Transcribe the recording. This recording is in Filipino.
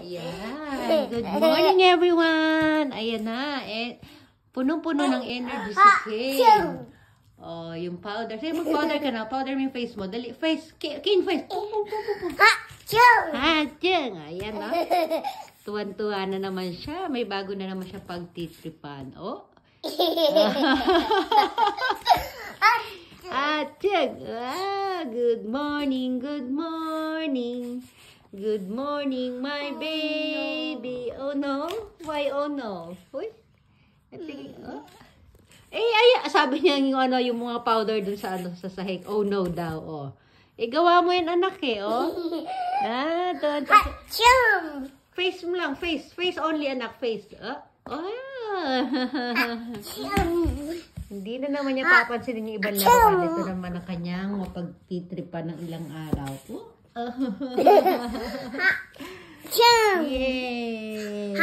Yan. Good morning, everyone. Ayan na. Eh, punong-puno ng energy si Kane. Oh, yung powder. Sige, mag-powder ka na. Powder mo yung face mo. Dali, face. Kane, face. Pum, pum, pum, pum. Ah, tiyang. Ayan, no? Tuwan-tuwa na naman siya. May bago na naman siya pagtitripan. Oh. Ah, tiyang. Ah, good morning, good morning. Good morning, my baby. Oh no? Why oh no? Uy. Natingin, oh. Eh, ay, sabi niya yung ano, yung mga powder dun sa ano, sa sahig. Oh no daw, oh. Eh, gawa mo yan anak eh, oh. Ah, doon. Face mo lang, face. Face only anak, face. Oh. Oh. Hindi na naman niya papansinin yung ibang laruan. Ito naman ang kanyang mapagtitripan ng ilang araw. Oh. 哦呵呵呵呵呵好 q 耶